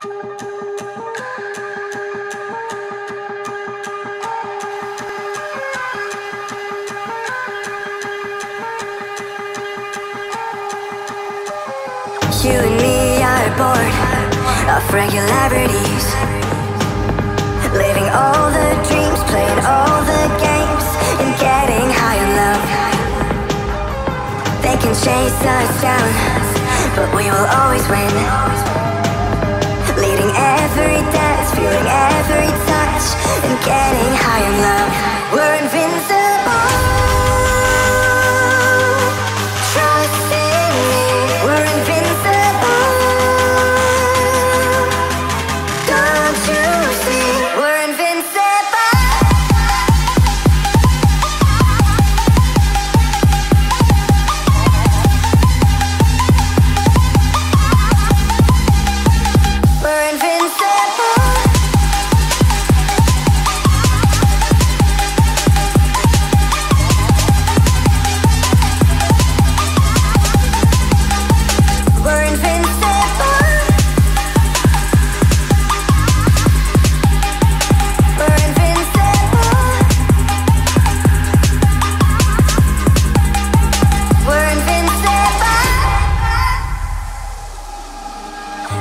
You and me are bored of regularities. Living all the dreams, playing all the games, and getting high in love. They can chase us down, but we will always win.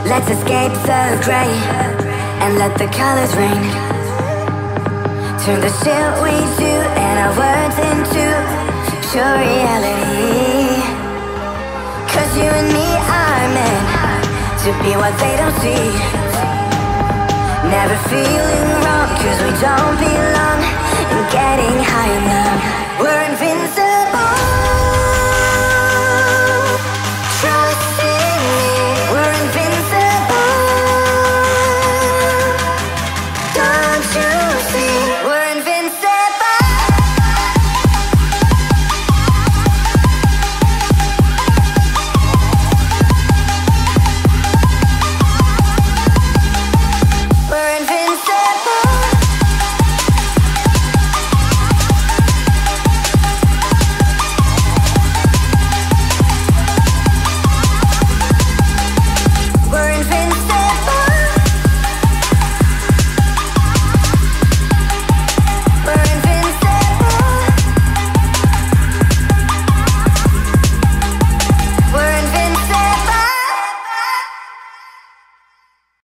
Let's escape the gray and let the colors rain. Turn the shit we do and our words into pure reality. Cause you and me are meant to be what they don't see. Never feeling wrong cause we don't